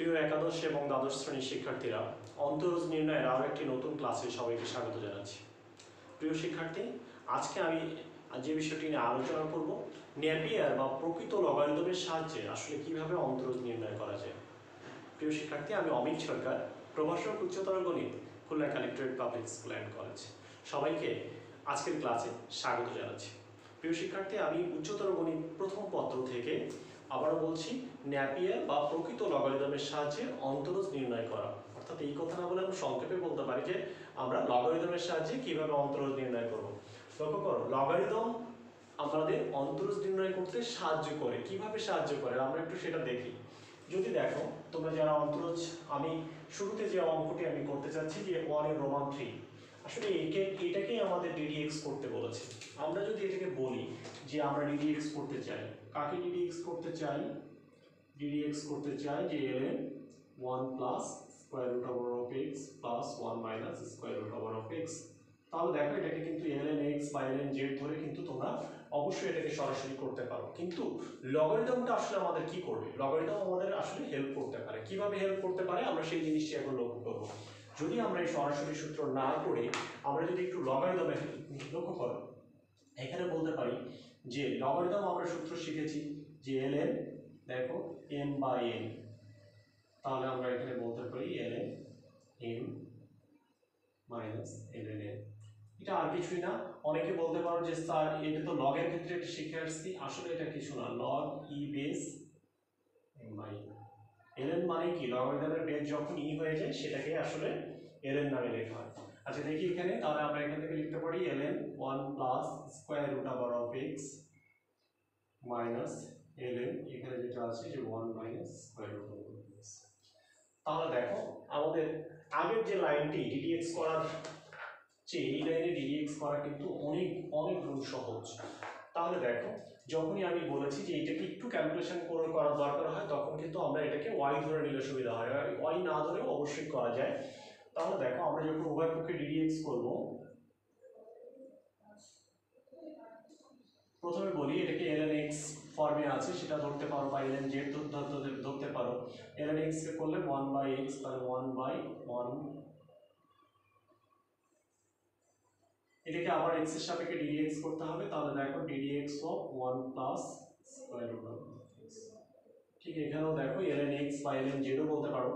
প্রিয় একাদশ এবং দ্বাদশ শ্রেণির শিক্ষার্থীরা, অন্তরজ নির্ণয়ের আরও একটি নতুন ক্লাসে সবাইকে স্বাগত জানাচ্ছি। প্রিয় শিক্ষার্থী, আজকে আমি যে বিষয়টি নিয়ে আলোচনা করব নেপিয়ার বা প্রকৃত লগারিদমের সাহায্যে আসলে কীভাবে অন্তরজ নির্ণয় করা যায়। প্রিয় শিক্ষার্থী, আমি অমিত সরকার, প্রভাষক উচ্চতর গণিত, Khulna collectorate public school and college. সবাইকে আজকের ক্লাসে স্বাগত জানাচ্ছি। প্রিয় শিক্ষার্থী, আমি উচ্চতর গণিত প্রথম পত্র থেকে আবারও বলছি ন্যাপিয়ার বা প্রকৃত লগারিদমের সাহায্যে অন্তরজ নির্ণয় করা। অর্থাৎ এই কথা না বলে আমি সংক্ষেপে বলতে পারি যে, আমরা লগারিদমের সাহায্যে কীভাবে অন্তরজ নির্ণয় করব। লক্ষ্য করো, লগারিদম আমাদের অন্তরজ নির্ণয় করতে সাহায্য করে। কীভাবে সাহায্য করে? আমরা একটু সেটা দেখি। যদি দেখো, তোমরা যারা অন্তরজ, আমি শুরুতে যে অঙ্কটি আমি করতে চাচ্ছি যে ওয়ানের রোমান থ্রি আসলে একে, এটাকেই আমাদের ডিডিএক্স করতে বলেছে। আমরা যদি এটাকে বলি যে আমরা ডিডিএক্স করতে চাই কাকে ডিডিএক্স করতে চাই? ডিডিএক্স করতে চাই যে ln one plus square root over of x plus one minus square root over of x তাহলে দেখো এটাকে কিন্তু এলএন এক্স বা এলএন জেড ধরে কিন্তু তোমরা অবশ্যই এটাকে সরাসরি করতে পারো। কিন্তু লগারিদমটা আসলে আমাদের কি করবে? লগারিদম আমাদের আসলে হেল্প করতে পারে। কীভাবে হেল্প করতে পারে? আমরা সেই জিনিসটি এখন লক্ষ্য করব। যদি আমরা এই সরাসরি সূত্র না করে আমরা যদি একটু লগারিদমে লক্ষ্য করো এখানে বলতে পারি যে লগারিদম আমরা সূত্র শিখেছি যে এল এন দেখো এম বাই এন তাহলে আমরা এখানে বলতে পারি L N M minus L N N এটা আর কিছুই না। অনেকে বলতে পারো যে, স্যার, এটা তো লগের ক্ষেত্রে একটা শিখে আসছি। আসলে এটা কিছু না। Log E base M by L N মানে কি? লগারিদমের বেস যখন ই হয়ে যায় সেটাকে আসলে এলএন নামে লেখা হয়। আচ্ছা দেখি এখানে। তাহলে আমরা এখান থেকে লিখতে পারি L N one plus square root আবার of X minus L N এখানে যেটা আছে যে one minus square root of X তাহলে দেখো, আমাদের আগের যে লাইনটি ডিডিএক্স করার চেয়ে এই লাইনে ডিডিএক্স করা কিন্তু অনেক অনেক গুণ সহজ। তাহলে দেখো, যখনই আমি বলেছি যে এটাকে একটু ক্যালকুলেশন করে করার দরকার হয়, তখন কিন্তু আমরা এটাকে ওয়াই ধরে নিলে সুবিধা হয়। ওয়াই না ধরেও অবশ্যই করা যায়। তাহলে দেখো আমরা যখন উভয় পক্ষে ডিডিএক্স করব, প্রথমে বলি এটাকে এলএন এক্স ফর্মে আছে, সেটা ধরতে পারো বা এলএন জেড ধরতে পারো। এলএন এক্স কে করলে ওয়ান বাই এক্স তাহলে ওয়ান বাই ওয়ান এটাকে আবার এক্সের সাপেক্ষে ডিডিএক্স করতে হবে, তাহলে দেখো d dx of one plus square root ঠিক এখানেও দেখো এলএন এক্স বা এলএন জেডও বলতে পারো।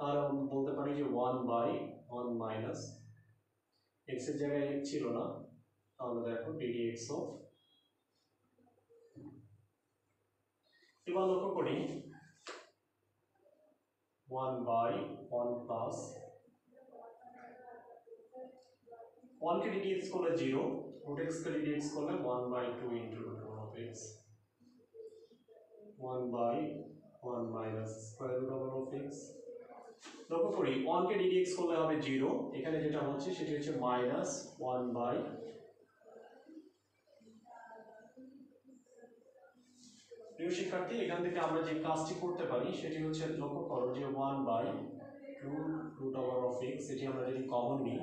আমি বলতে পারি যে ওয়ান বাই ওয়ান মাইনাস এক্সের জায়গায় এক্স ছিল না, তাহলে দেখো ডিডিএক্স অফ এবার লক্ষ্য করি ওয়ান বাই ওয়ান প্লাস ওয়ানকে ডিডিএক্স করলে জিরো রুট এক্সকে ডিডিএক্স করলে one by two into root one of X one by one minus square root of X লক্ষ্য করি ওয়ানকে ডিডিএক্স করলে হবে জিরো এখানে যেটা হচ্ছে, সেটি হচ্ছে মাইনাস ওয়ান বাই প্রিয় শিক্ষার্থী, এখান থেকে আমরা যে কাজটি করতে পারি, সেটি হচ্ছে লক্ষ্য করো যে one by two root over of X এটি আমরা যদি কমন নিই,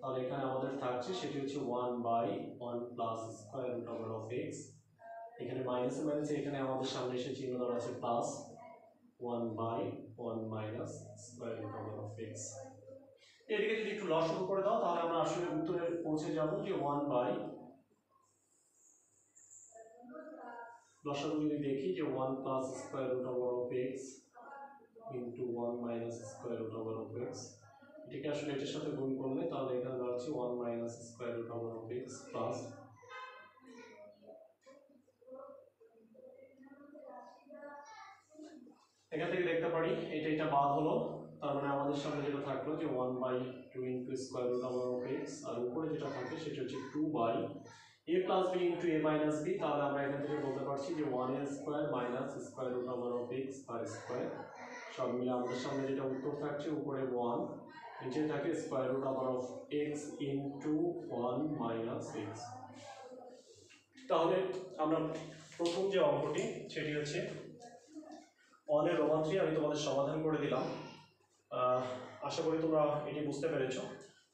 তাহলে এখানে আমাদের থাকছে, সেটি হচ্ছে one by one plus square root over of X এখানে মাইনাসে মাইনাসে এখানে আমাদের সামনে এসে চিহ্ন দেওয়া আছে plus one by one minus square root of X এদিকে যদি একটু লসগু করে দাও, তাহলে আমরা আসলে উত্তরে পৌঁছে যাব যে ওয়ান বাই লসগু যদি দেখি যে one plus square root of X into one minus square root of X এটাকে আসলে এটার সাথে গুণ করলে তাহলে এখানে দাঁড়াচ্ছে one minus square root of X plus এখান থেকে দেখতে পারি, এটা এটা বাদ হলো। তার মানে আমাদের সামনে যেটা থাকল যে one by two into square root আমার অফ এক্স আর উপরে যেটা থাকে সেটা হচ্ছে two by A plus B into A minus B তাহলে আমরা এখান থেকে বলতে পারছি যে one A square minus square root আমার অফ এক্স পার স্কোয়ার সব মিলে আমাদের সামনে যেটা উত্তর থাকছে, উপরে ওয়ান নিচে থাকে স্কোয়ার রুট আমার of X into one minus X তাহলে আমরা প্রথম যে অঙ্কটি, সেটি হচ্ছে অনের রোমান্ত্রী আমি তোমাদের সমাধান করে দিলাম। আশা করি তোমরা এটি বুঝতে পেরেছ।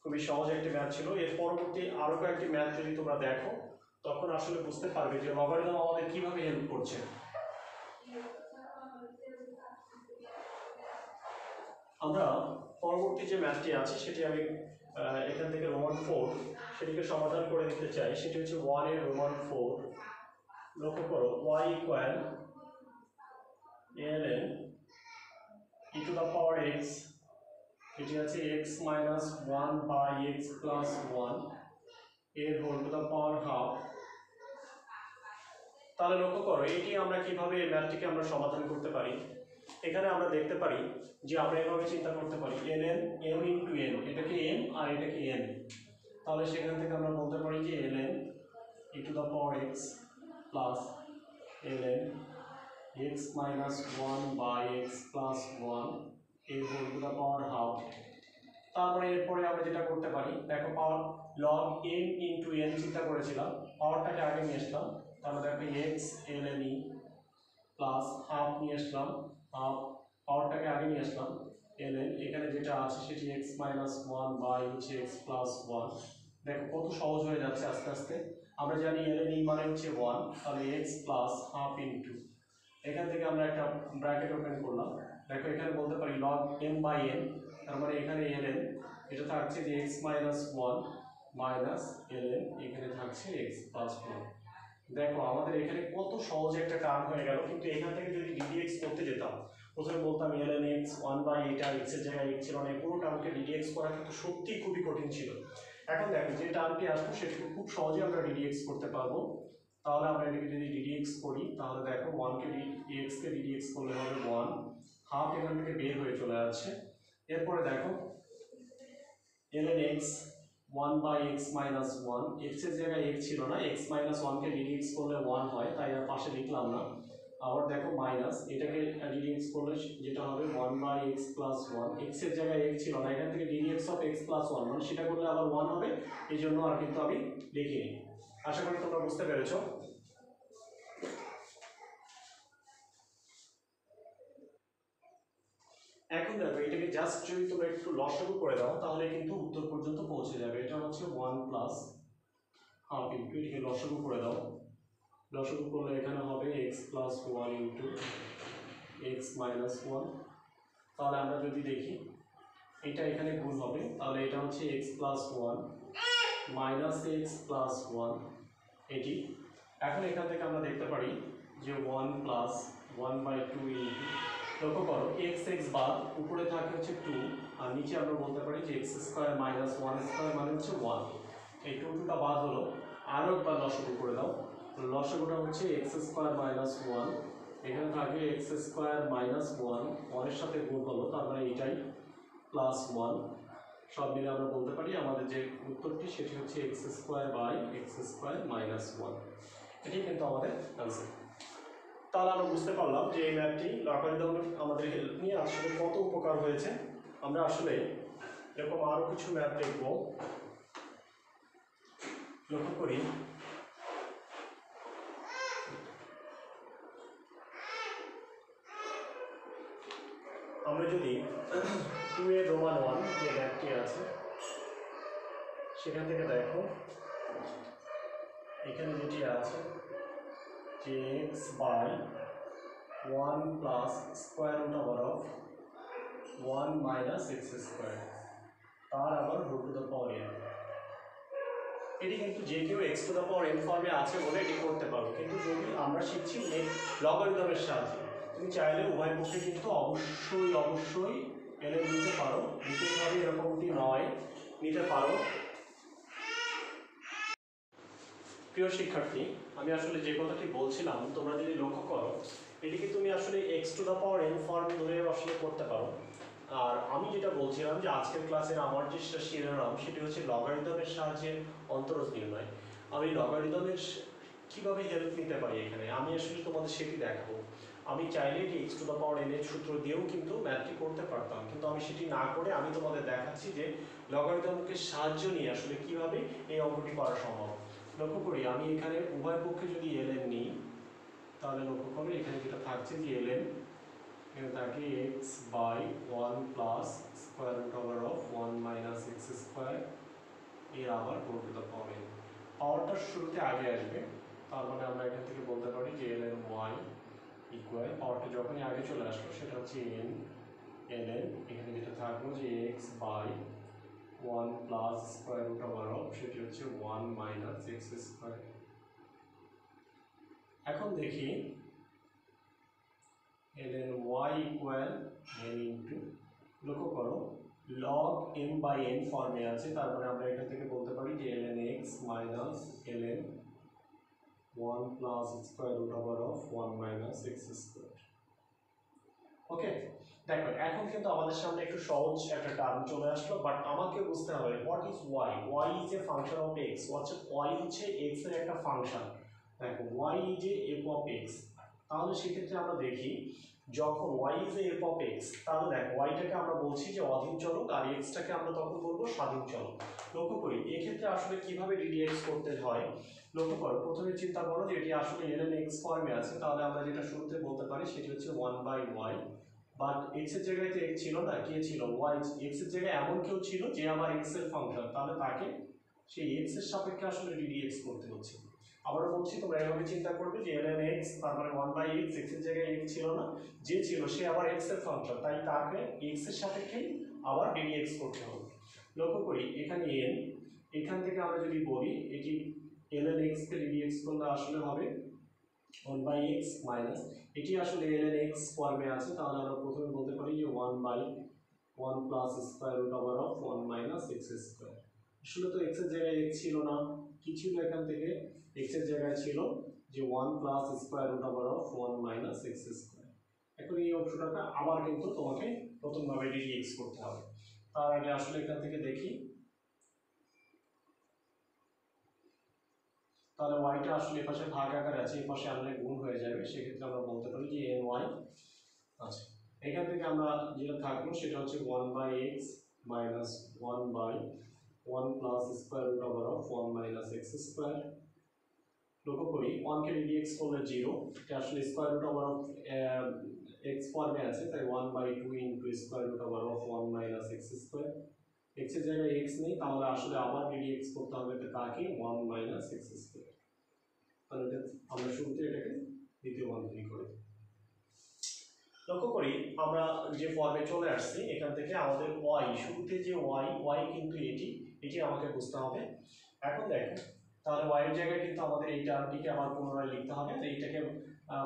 খুবই সহজ একটি ম্যাথ ছিল। এর পরবর্তী আরও কয়েকটি ম্যাথ যদি তোমরা দেখো, তখন আসলে বুঝতে পারবে যে লগারিদম আমাদের কীভাবে হেল্প করছে। আমরা পরবর্তী যে ম্যাথটি আছে, সেটি আমি এখান থেকে রোমান ফোর সেটিকে সমাধান করে দিতে চাই। সেটি হচ্ছে ওয়ানের রোমান ফোর লক্ষ্য করো Y equal N E to the power X এটি আছে X minus one by X plus ওয়ানের whole to the power half তাহলে লক্ষ্য করো, এটি আমরা কীভাবে এই ম্যাথটিকে আমরা সমাধান করতে পারি? এখানে আমরা দেখতে পারি যে আমরা এভাবে চিন্তা করতে পারি। N N M into N এটাকে এম আর এটাকে এন তাহলে সেখান থেকে আমরা বলতে পারি যে L N E to the power X plus L N X minus one by X plus ওয়ানের whole to the power half তারপরে এরপরে আমরা যেটা করতে পারি, দেখো power log N into N চিন্তা করেছিলাম পাওয়ারটাকে আগে নিয়ে আসলাম তাহলে দেখো X L N E plus half নিয়ে আসলাম হাফ পাওয়ারটাকে আগে নিয়ে আসলাম এল এন এখানে যেটা আছে সেটি এক্স মাইনাস ওয়ান বাই হচ্ছে এক্স প্লাস ওয়ান দেখো কত সহজ হয়ে যাচ্ছে আস্তে আস্তে। আমরা জানি এল এন ই মানে হচ্ছে ওয়ান তাহলে এক্স প্লাস হাফ ইন্টু এখান থেকে আমরা একটা ব্র্যাকেট ওপেন করলাম। দেখো এখানে বলতে পারি লগ এম বাই এন তার মানে এখানে এল এন এটা থাকছে যে X minus one minus L N এখানে থাকছে এক্স প্লাস ওয়ান দেখো আমাদের এখানে কত সহজ একটা টার্ম হয়ে গেল, কিন্তু এখান থেকে যদি ডিডিএক্স করতে যেতাম, প্রথমে বলতাম L N X one by এটা এক্সের জায়গায় এক্স ছিল এই পুরো টার্মকে ডিডিএক্স করা কিন্তু সত্যিই খুবই কঠিন ছিল। এখন দেখো যে টার্মটি আসবে সেটাকে খুব সহজে আমরা ডিডিএক্স করতে পারব। তাহলে আমরা এটাকে যদি ডিডিএক্স করি, তাহলে দেখো ওয়ানকে ডিএক্সকে ডিডিএক্স করলে হবে ওয়ান হাফ এখান থেকে বের হয়ে চলে যাচ্ছে এরপরে দেখো L N X one by X minus one এক্সের জায়গায় এক্স ছিল না এক্স মাইনাস ওয়ানকে ডিডিএক্স করলে ওয়ান হয়, তাই আর পাশে লিখলাম না। আবার দেখো মাইনাস এটাকে ডিডিএক্স করলে যেটা হবে one by X plus one এক্সের জায়গায় এক্স ছিল না, এখান থেকে D D X of X plus one মানে সেটা করলে আবার ওয়ান হবে এই জন্য আর কিন্তু আমি লিখিনি। আশা করি তোমরা বুঝতে পেরেছ। এখন দেখো, এটাকে জাস্ট যদি তোমরা একটু লসাগু করে দাও, তাহলে কিন্তু উত্তর পর্যন্ত পৌঁছে যাবে। এটা হচ্ছে ওয়ান প্লাস হাফ ইন্টু এটাকে লসাগু করে দাও। লসাগু করলে এখানে হবে X plus one into X minus one তাহলে আমরা যদি দেখি, এটা এখানে গুণ হবে, তাহলে এটা হচ্ছে X plus one minus X plus one এটি এখন এখান থেকে আমরা দেখতে পারি যে one plus one by two into লক্ষ্য করো এক্স এক্স বাদ উপরে থাকে হচ্ছে টু আর নিচে আমরা বলতে পারি যে X square minus one square মানে হচ্ছে ওয়ান এই টু টুটা বাদ হলো আরও একবার লসগু করে দাও। লসগুটা হচ্ছে এক্স স্কোয়ার মাইনাস ওয়ান এখানে থাকবে এক্স স্কোয়ার মাইনাস ওয়ান ওয়ানের সাথে গুণ হলো, তার মানে এটাই প্লাস ওয়ান সব মিলে আমরা বলতে পারি আমাদের যে উত্তরটি সেটি হচ্ছে X square by X square minus one. এটি কিন্তু আমাদের অ্যান্সার তাহলে আমরা বুঝতে পারলাম যে এই ম্যাপটি লগারিদম আমাদের হেল্প নিয়ে আসলে কত উপকার হয়েছে। আমরা আসলে এরকম আরও কিছু ম্যাপ দেখব। লক্ষ্য করি। আমরা যদি টু এ রোমান ওয়ান যে ম্যাপটি আছে, সেখান থেকে দেখো, এখানে যেটি আছে যে X by one plus square root over of one minus X square তার আবার root to the power N এটি কিন্তু যে কেউ X to the power N ফর্মে আছে বলে এটি করতে পারবে কিন্তু যদি আমরা শিখছি লগারিদমের সাহায্যে, তুমি চাইলে উভয় পক্ষে কিন্তু অবশ্যই অবশ্যই এনে নিতে পারো। বিশেষভাবে এরকমটি নয়। নিতে পারো। প্রিয় শিক্ষার্থী, আমি আসলে যে কথাটি বলছিলাম, তোমরা যদি লক্ষ্য করো, এটিকে তুমি আসলে X to the power N form ধরে আসলে করতে পারো। আর আমি যেটা বলছিলাম যে আজকের ক্লাসের আমার যে শিরোনাম, সেটি হচ্ছে লগারিদমের সাহায্যে অন্তরজ নির্ণয়। আমি লগারিদমের কীভাবে হেল্প নিতে পারি এখানে? আমি আসলে তোমাদের সেটি দেখাবো। আমি চাইলে কি X to the power N এর সূত্র দিয়েও কিন্তু ম্যাথটি করতে পারতাম। কিন্তু আমি সেটি না করে আমি তোমাদের দেখাচ্ছি যে লগারিদমকে সাহায্য নিয়ে আসলে কীভাবে এই অঙ্কটি করা সম্ভব। লক্ষ্য করি, আমি এখানে উভয় পক্ষে যদি এলএন নিই, তাহলে লক্ষ্য করি এখানে যেটা থাকছে যে এলএন এখানে থাকে X by one plus square root over of one minus X square এর আবার four to the power N পাওয়ারটা শুরুতে আগে আসবে, তার মানে আমরা এখান থেকে বলতে পারি যে এল এন ওয়াই ইকুয়াল পাওয়ারটা যখনই আগে চলে আসলো, সেটা হচ্ছে এন এলএন এখানে যেটা থাকল যে X by one plus square root of সেটি হচ্ছে ওয়ান মাইনাস এক্স স্কোয়ার এখন দেখি ln y equal n into লক্ষ্য করো, log m বাই n ফর্মে আছে তার মানে আমরা এখান থেকে বলতে পারি যে ln x minus ln 1 plus square root over of 1 minus X square okay দেখো, এখন কিন্তু আমাদের সামনে একটু সহজ একটা টার্ম চলে আসলো বাট আমাকে বুঝতে হবে what is Y Y is a function of X হচ্ছে ওয়াই হচ্ছে এক্সের একটা ফাংশন দেখো Y is a F of X তাহলে সেক্ষেত্রে আমরা দেখি, যখন Y is a F of X তাহলে দেখো ওয়াইটাকে আমরা বলছি যে অধীন চলক, আর এক্সটাকে আমরা তখন বলব স্বাধীন চলক। লক্ষ্য করি, এক্ষেত্রে আসলে কীভাবে ডিডিএক্স করতে হয়? লক্ষ্য করো, প্রথমে চিন্তা করো যে এটি আসলে এলএন এক্স ফর্মে আছে, তাহলে আমরা যেটা শুরুতে বলতে পারি সেটি হচ্ছে ওয়ান বাই ওয়াই বাট এক্সের জায়গায় তো এক্স ছিল না, কে ছিল? ওয়াই এক্সের জায়গায় এমন কেউ ছিল যে আমার এক্সের ফাংশন তাহলে তাকে সেই এক্সের সাপেক্ষে আসলে ডিডিএক্স করতে হচ্ছে। আবারও বলছি, তোমরা এভাবে চিন্তা করবে যে এলএন এক্স তার মানে ওয়ান বাই এক্স এক্সের জায়গায় এক্স ছিল না, যে ছিল সে আবার এক্সের ফাংশন তাই তাকে এক্সের সাপেক্ষেই আবার ডিডিএক্স করতে হবে। লক্ষ্য করি, এখানে এন এখান থেকে আমরা যদি বলি, এটি এলএন এক্স কে ডিডিএক্স করলে আসলে হবে? ওয়ান বাই এক্স মাইনাস এটি আসলে এলএন এক্স ফর্মে আছে, তাহলে আমরা প্রথমে বলতে পারি যে one by one plus square root over of one minus X square আসলে তো এক্সের জায়গায় এক্স ছিল না, কি ছিল এখান থেকে? এক্সের জায়গায় ছিল যে one plus square root over of one minus X এখন এই অংশটাকে আবার কিন্তু তোমাকে নতুনভাবে ডিডিএক্স করতে হবে। তার আগে আসলে এখান থেকে দেখি। তাহলে ওয়াইটা আসলে এপাশে ভাগ আকারে আছে, এই পাশে আনলে গুণ হয়ে যাবে, সেক্ষেত্রে আমরা বলতে পারি যে এন ওয়াই আছে। এখান থেকে আমরা যেটা থাকল সেটা হচ্ছে one by X minus one by one plus square root over of one minus X square লক্ষ্য করি ওয়ানকে ডিডিএক্স করলে জিরো এটা আসলে square root over of X ফর্মে আছে, তাই one by two into square root over of one minus X square এক্সের জায়গায় এক্স নেই তাহলে আসলে আবার ডিডিএক্স করতে হবে তাকে ওয়ান মাইনাস এক্স স্কোয়ার তাহলে আমরা শুরুতে এটাকে দ্বিতীয় বন্ধনী করি লক্ষ্য করি আমরা যে ফর্মে চলে আসছি, এখান থেকে আমাদের ওয়াই শুরুতে যে ওয়াই ওয়াই কিন্তু এটি এটি আমাকে বুঝতে হবে। এখন দেখো, তাহলে ওয়াই এর জায়গায় কিন্তু আমাদের এই টার্মটিকে আবার পুনরায় লিখতে হবে। তো এইটাকে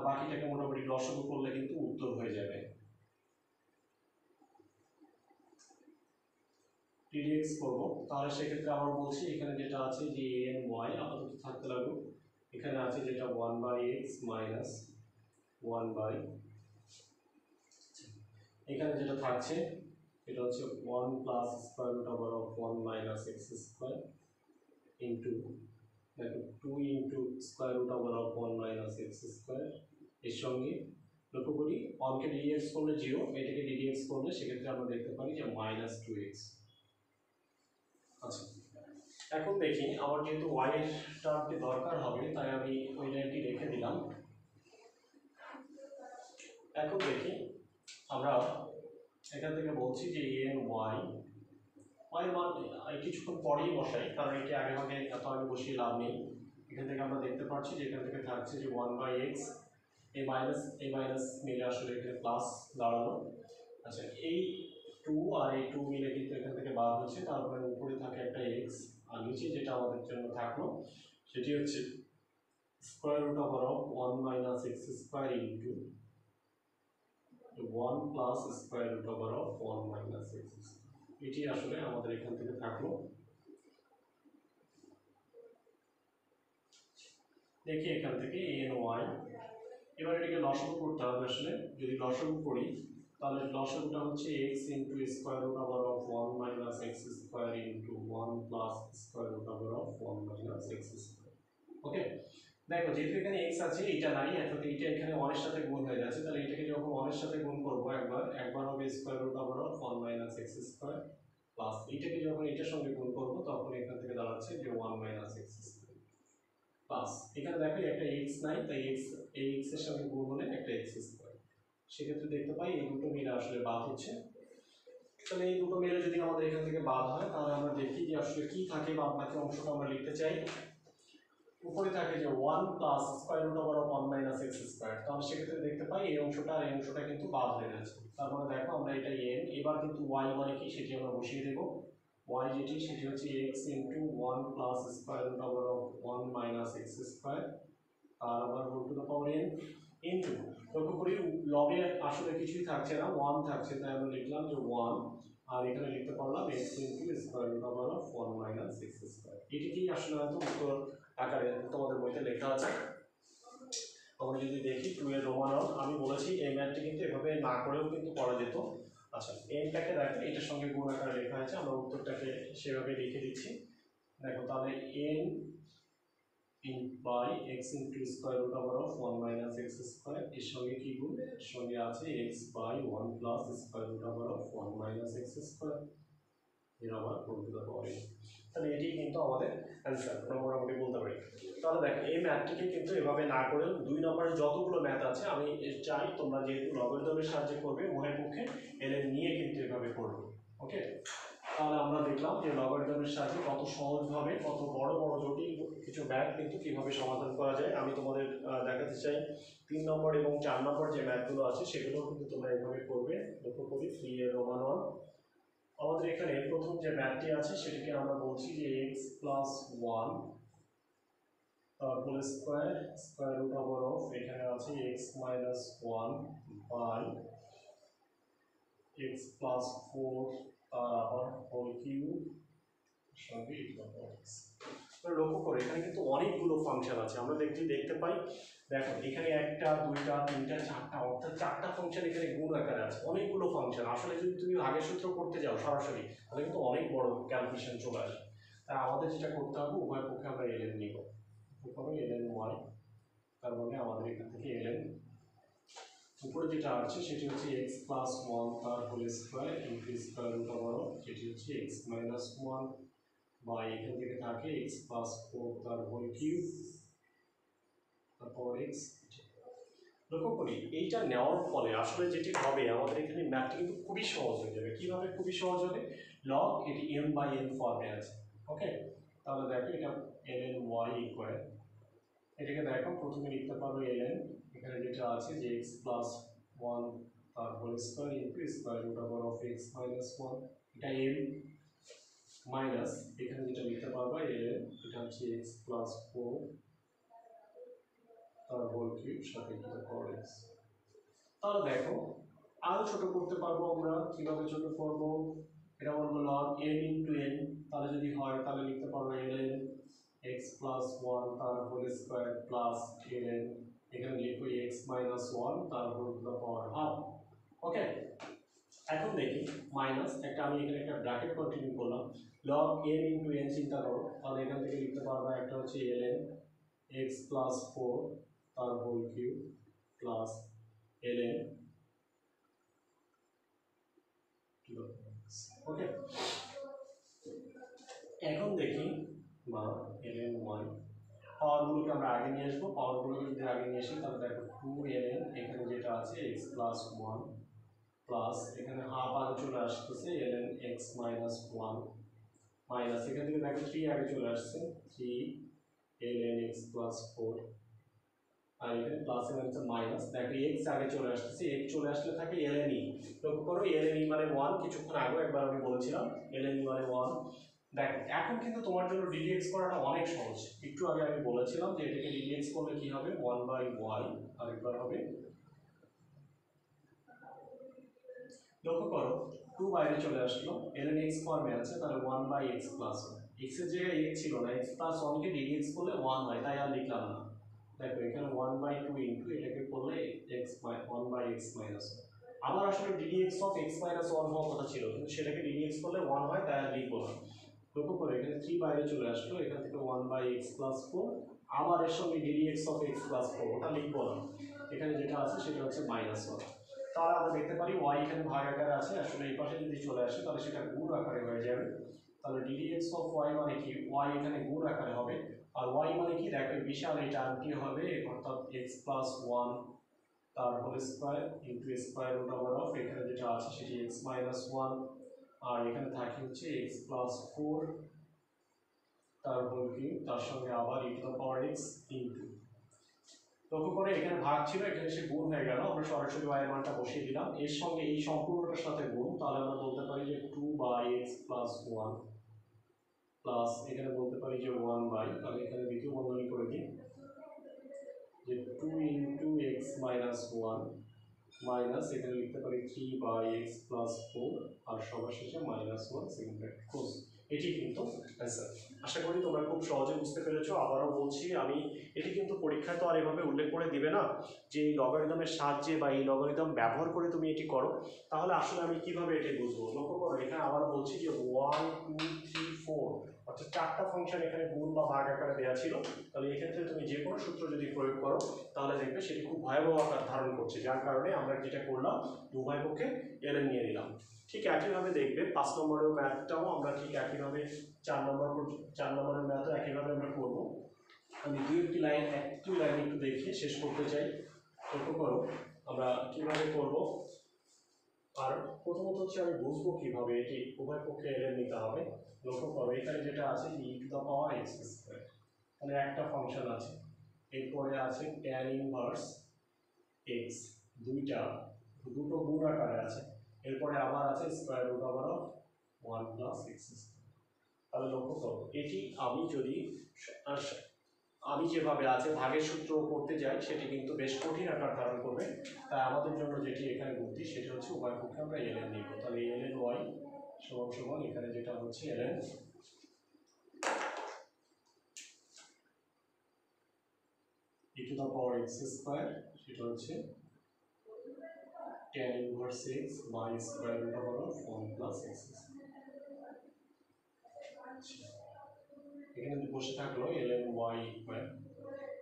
বাকিটাকে মোটামুটি লসগু করলে কিন্তু উত্তর হয়ে যাবে। ডিডিএক্স করব। তাহলে সেক্ষেত্রে আমরা বলছি এখানে যেটা আছে যে এন ওয়াই আপাতত থাকতে লাগুক। এখানে আছে যেটা one by X minus one by এখানে যেটা থাকছে, এটা হচ্ছে one plus square root over of one minus X square into দেখো two into square root over of one minus X square এর সঙ্গে লক্ষ্য করি ওয়ানকে ডিডিএক্স করলে জিরো এটাকে ডিডিএক্স করলে সেক্ষেত্রে আমরা দেখতে পারি যে মাইনাস টু এক্স আচ্ছা। এখন দেখি, আমার যেহেতু ওয়াই এর টার্মটি দরকার হবে, তাই আমি ওই লাইনটি রেখে দিলাম। এখন দেখি, আমরা এখান থেকে বলছি যে এন ওয়াই ওয়াই মান কিছুক্ষণ পরেই বসাই, কারণ এটি আগে ভাগে এত আগে বসিয়ে লাভ নেই। এখান থেকে আমরা দেখতে পাচ্ছি যে এখান থেকে থাকছে যে one by X A minus A minus মিলে আসলে এখানে প্লাস দাঁড়ানো আচ্ছা এই টু আর এই টু মিলে কিন্তু এখান থেকে বার হচ্ছে। তারপরে উপরে থাকে একটা এক্স আর নিচে যেটা আমাদের জন্য থাকল, সেটি হচ্ছে square root of one minus X square into one plus square root of one minus X এটি আসলে আমাদের এখান থেকে থাকল। দেখি এখান থেকে এন ওয়াই এবার এটাকে লসাগু করতে হবে আসলে। যদি লসাগু করি তাহলে লসাগুটা হচ্ছে X into square root over of one minus X square into one plus square root over of one minus X square okay দেখো, যেহেতু এখানে এক্স আছে, এটা নাই অর্থাৎ এইটা এখানে ওয়ানের সাথে গুণ হয়ে যাচ্ছে, তাহলে এটাকে যখন ওয়ানের সাথে গুণ করব একবার একবার হবে square root over of one minus X square plus এইটাকে যখন এটার সঙ্গে গুণ করব, তখন এখান থেকে দাঁড়াচ্ছে যে one minus X square plus এখানে দেখো একটা এক্স নাই, তাই এক্স এই এক্সের সঙ্গে গুণ হলে একটা এক্স স্কোয়ার সেক্ষেত্রে দেখতে পাই এই দুটো মিলে আসলে বাদ হচ্ছে। তাহলে এই দুটো মিলে যদি আমাদের এখান থেকে বাদ হয়, তাহলে আমরা দেখি যে আসলে কি থাকে বা আপনাকে অংশটা আমরা লিখতে চাই। উপরে থাকে যে one plus square root over of one minus X square তাহলে সেক্ষেত্রে দেখতে পাই এই অংশটা আর এই অংশটা কিন্তু বাদ হয়ে গেছে। তারপরে দেখো আমরা এটা এন এবার কিন্তু ওয়াই মানে কি সেটি আমরা বসিয়ে দেবো। ওয়াই যেটি, সেটি হচ্ছে x into one plus square root over of one minus x square তার আবার whole to the power n into করি লবে আসলে কিছুই থাকছে না ওয়ান থাকছে, তাই আমরা লিখলাম যে ওয়ান আর এখানে লিখতে পারলাম x into square root of one minus x square এটিকেই আসলে হয়তো উত্তর আকারে তোমাদের বইতে লেখা আছে। আমরা যদি দেখি টু এর রোমান আমি বলেছি এই ম্যাথটি কিন্তু এভাবে না করেও কিন্তু করা যেত। আচ্ছা এনটাকে দেখো, এটার সঙ্গে গুণ আকারে লেখা হয়েছে, আমরা উত্তরটাকে সেভাবে লিখে দিচ্ছি। দেখো তাহলে n by x into square root over of one minus x square এর সঙ্গে কি গুণ? এর সঙ্গে আছে x by one plus square root over of one minus x square এর আবার টু দ্য তাহলে এটি কিন্তু আমাদের অ্যান্সার আমরা মোটামুটি বলতে পারি। তাহলে দেখ, এই ম্যাথটিকে কিন্তু এভাবে না করে দুই নম্বরে যতগুলো ম্যাথ আছে, আমি চাই তোমরা যেহেতু লগারিদমের সাহায্যে করবে উভয় পক্ষে এলে নিয়ে কিন্তু এভাবে করবে ওকে তাহলে আমরা দেখলাম যে লগারিদমের সাহায্যে কত সহজভাবে কত বড় বড়, জটিল কিছু ম্যাথ কিন্তু কীভাবে সমাধান করা যায়। আমি তোমাদের দেখাতে চাই তিন নম্বর এবং চার নম্বর যে ম্যাথগুলো আছে সেগুলো কিন্তু তোমরা এভাবে করবে। লক্ষ্য করি থ্রি এর রোমান ওয়ান আমাদের এখানে প্রথম যে ম্যাথটি আছে, সেটাকে আমরা বলছি যে এক্স প্লাস ওয়ান তারপরে স্কোয়ার স্কোয়ার রুট অফ এখানে আছে x minus one by x plus four তার আবার হোল কিউ সঙ্গে e to x লক্ষ্য করো এখানে কিন্তু অনেকগুলো ফাংশন আছে আমরা দেখতে দেখতে পাই দেখো এখানে একটা দুইটা তিনটা চারটা অর্থাৎ চারটা ফাংশন এখানে গুণ আকারে আছে অনেকগুলো ফাংশন আসলে যদি তুমি আগের সূত্র করতে যাও সরাসরি তাহলে কিন্তু অনেক বড় ক্যালকুলেশন চলে আসে তাই আমাদের যেটা করতে হবে উভয় পক্ষে আমরা এলএন নিব এলএন ওয়াই তার মানে আমাদের এখান থেকে এলএন উপরে যেটা আছে সেটি হচ্ছে এক্স প্লাস ওয়ান তার whole square into square root over যেটি হচ্ছে এক্স মাইনাস ওয়ান বা এখান থেকে থাকে এক্স প্লাস ফোর তার হোল কিউব তারপর এক্স লক্ষ্য করি, এইটা নেওয়ার ফলে আসলে যেটি হবে, আমাদের এখানে ম্যাথটি কিন্তু খুবই সহজ হয়ে যাবে। কীভাবে খুবই সহজ হবে? লগ এটি এম বাই এন ফর্মে আছে ওকে তাহলে দেখো এটা এল এন ওয়াই ইকুয়াল এটাকে দেখো, প্রথমে লিখতে পারো এল এন এখানে যেটা আছে, যে এক্স প্লাস ওয়ান তার whole square into square root over of x minus one এটা এম মাইনাস এখানে যেটা লিখতে পারব এল এটা হচ্ছে এক্স প্লাস ফোর তার হোল কিউব সাথে লিখতে পাওয়ার তাহলে দেখো আরও ছোট করতে পারব আমরা, কীভাবে ছোট করব? এটা বলব লগ এন ইন্টু এন তাহলে যদি হয়, তাহলে লিখতে পারব l n x plus one তার whole square plus l n এখানে লিখব এক্স মাইনাস ওয়ান তার whole to the power half okay এখন দেখি মাইনাস একটা আমি এখানে একটা ব্র্যাকেট কন্টিনিউ করলাম। লগ এন ইন্টু চিন্তা করো, তাহলে এখান থেকে লিখতে পারব একটা হচ্ছে l n x plus four তার whole cube plus l n okay এখন দেখি বা এল এন পাওয়ারগুলোকে আমরা আগে নিয়ে আসব। পাওয়ারগুলোকে যদি আগে নিয়ে আসি, তাহলে দেখো টু এল এন এখানে যেটা আছে এক্স প্লাস ওয়ান প্লাস এখানে হাফ আগে চলে আসতেছে n x minus one minus এখান থেকে দেখো থ্রি আগে চলে আসছে three l n x plus four আর এখানে প্লাস এর হচ্ছে মাইনাস দেখো এক্স আগে চলে আসতেছে এক্স চলে আসলে থাকে এল এন ই লক্ষ্য করো এল এন ই মানে ওয়ান কিছুক্ষণ আগেও একবার আমি বলেছিলাম এল এন ই মানে ওয়ান দেখো, এখন কিন্তু তোমার জন্য ডিডিএক্স করাটা অনেক সহজ। একটু আগে আমি বলেছিলাম যে এটাকে ডিডিএক্স করলে কি হবে? ওয়ান বাই ওয়াই আরেকবার হবে। লক্ষ্য করো টু বাইরে চলে আসলো। এল এন এক্স ফর্মে আছে, তাহলে one by x plus one এক্সের জায়গায় এক্স ছিল না এক্স প্লাস ওয়ানকে ডিডিএক্স করলে ওয়ান হয় তাই আর লিখলাম না। দেখো, এখানে ওয়ান বাই টু ইন্টু এটাকে করলে x one by x minus আবার আসলে ddx of x minus one হওয়ার কথা ছিল, কিন্তু সেটাকে ডিডিএক্স করলে ওয়ান হয় তাই আর লিখব না। লক্ষ্য করে, এখানে থ্রি বাইরে চলে আসলো, এখান থেকে one by x plus four আবার এর সঙ্গে ddx of x plus four ওটা লিখব না এখানে যেটা আছে সেটা হচ্ছে মাইনাস ওয়ান তাহলে আমরা দেখতে পারি ওয়াই এখানে ভাগ আকারে আছে আসলে এই পাশে যদি চলে আসে, তাহলে সেটা গুণ আকারে হয়ে যাবে। তাহলে ডিডি এক্স অফ ওয়াই মানে কি? ওয়াই এখানে গুণ আকারে হবে। আর ওয়াই মানে কি? দেখো, বিশাল এই টার্মটি হবে, অর্থাৎ এক্স প্লাস ওয়ান তার whole square into square root over of এখানে যেটা আছে সেটি এক্স মাইনাস ওয়ান আর এখানে থাকে হচ্ছে এক্স প্লাস ফোর তার হোল কিউব তার সঙ্গে আবার e to the power x into লক্ষ্য করে এখানে ভাগ ছিল, এখানে সে গুণ হয়ে গেল। আমরা সরাসরি ওয়াই মানটা বসিয়ে দিলাম। এর সঙ্গে এই সম্পূর্ণটার সাথে গুণ, তাহলে আমরা বলতে পারি যে two by x plus one plus এখানে বলতে পারি যে ওয়ান বাই তাহলে এখানে দ্বিতীয় বন্ধনী করে দিই। যে two into x minus one minus এখানে লিখতে পারি three by x plus four আর সবার শেষে মাইনাস ওয়ান সেকেন্ড ক্লোজ এটি কিন্তু অ্যান্সার আশা করি তোমরা খুব সহজে বুঝতে পেরেছ, আবারও বলছি আমি, এটি কিন্তু পরীক্ষায় তো আর এভাবে উল্লেখ করে দিবে না যে এই লগারিদমের সাহায্যে বা এই লগারিদম ব্যবহার করে তুমি এটি করো। তাহলে আসলে আমি কীভাবে এটি বুঝব? লক্ষ্য করো, এখানে আবার বলছি যে ওয়ান টু থ্রি ফোর অর্থাৎ চারটা ফাংশন এখানে গুণ বা ভাগ আকারে দেওয়া ছিল। তাহলে এক্ষেত্রে তুমি যে কোনো সূত্র যদি প্রয়োগ করো, তাহলে দেখবে সেটি খুব ভয়াবহ আকার ধারণ করছে, যার কারণে আমরা যেটা করলাম উভয় পক্ষে এলএন নিয়ে নিলাম। ঠিক একইভাবে দেখবে, পাঁচ নম্বরের ম্যাথটাও আমরা ঠিক একইভাবে, চার নম্বর চার নম্বরের ম্যাথও একইভাবে আমরা করব। আমি দুই একটি লাইন একটু লাইন একটু দেখে শেষ করতে চাই। লক্ষ্য করো, আমরা কীভাবে করব? আর প্রথমত হচ্ছে আমি বুঝব কীভাবে এটি উভয় পক্ষে এলে নিতে হবে। লক্ষ্য করো, এখানে যেটা আছে e to the power x square মানে একটা ফাংশন আছে। এরপরে আছে ট্যান ইনভার্স এক্স দুইটা, দুটো গুণ আকারে আছে। এরপরে আবার আছে স্কোয়ার রুট আবার অফ ওয়ান প্লাস এক্স তাহলে লক্ষ্য করো, এটি আমি যদি আমি যেভাবে আছে, ভাগের সূত্র করতে যাই, সেটি কিন্তু বেশ কঠিন আকার ধারণ করবে তাই আমাদের জন্য যেটি এখানে বুদ্ধি, সেটা হচ্ছে উভয় পক্ষে আমরা এলএন নিব। তাহলে এলএন ওয়াই সমান সমান এখানে যেটা হচ্ছে ln e to the power x square সেটা হচ্ছে tan inverse x by square root of one plus x এখানে বসে থাকল এল ওয়াই ইকুয়াল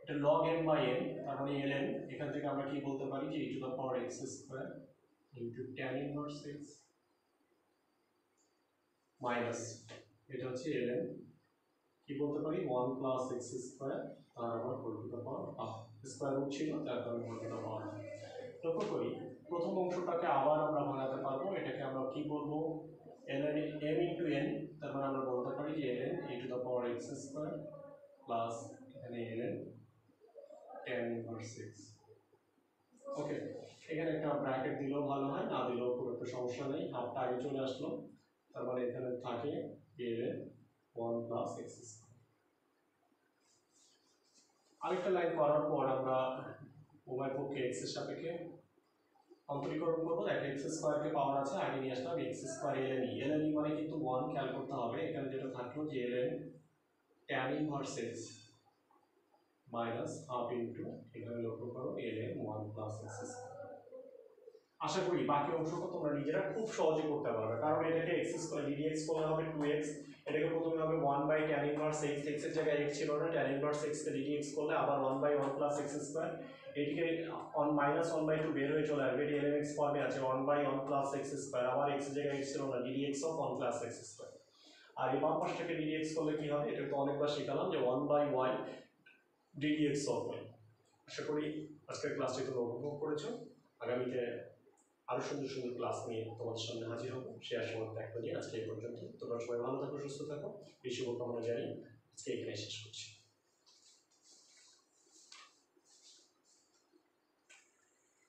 এটা লগ এন বাই এন তার মানে এল এখান থেকে আমরা কি বলতে পারি যে e to the power x square into tan inverse x minus এটা হচ্ছে এল কি বলতে পারি? ওয়ান প্লাস এক্স স্কোয়ার তার আবার whole to power half square root ছিল তার কারণে হোল টু পাওয়ার লক্ষ্য করি, প্রথম অংশটাকে আবার আমরা ভাঙাতে পারব এটাকে আমরা কি বলব l n m into n তার মানে আমরা বলতে পারি যে l n e to the power x square plus এখানে l n tan inverse okay এখানে একটা ব্র্যাকেট দিলেও ভালো হয়, না দিলেও খুব একটা সমস্যা নেই। হাফটা আগে চলে আসলো, তার মানে এখানে থাকে এন ওয়ান প্লাস এক্স আরেকটা লাইন করার পর আমরা উভয় পক্ষে এক্সের সাপেক্ষে অন্তরীকরণ করব। দেখ এক্স স্কোয়ারকে পাওয়ার আছে, আগে নিয়ে আসলাম x square l n l মানে কিন্তু ওয়ান খেয়াল করতে হবে, এখানে যেটা থাকল যে l tan inverse x minus half into, এখানে লক্ষ্য করো, l n one plus x আশা করি বাকি অংশটা তোমরা নিজেরা খুব সহজে করতে পারবে, কারণ এটাকে এক্স স্কোয়ার ডিডি এক্স করলে হবে টু এক্স এটাকে প্রথমে হবে one by tan inverse x এক্সের জায়গায় এক্স ছিল না ট্যান ইনভার্স এক্সকে ডিডি এক্স করলে আবার one by one plus x square এটিকে on minus one by two বের হয়ে চলে আসবে, এটি এল এক্স ফর্মে আছে one by one plus x square আবার এক্সের জায়গায় এক্স ছিল না dd x of one plus x square আর এই বাম পাশটাকে ডিডি এক্স করলে কি হবে? এটা তো অনেকবার শেখালাম যে one by y dd solve হয়। আশা করি আজকের ক্লাসটি তোমরা উপভোগ করেছ। আগামীতে আরও সুন্দর সুন্দর ক্লাস নিয়ে তোমাদের সামনে হাজির হব। সে আশাবাদ দেখা নিয়ে আজকে এই পর্যন্ত তোমরা সবাই ভালো থাকো, সুস্থ থাকো। এই শুভকামনা জানি আজকে এখানে শেষ করছি।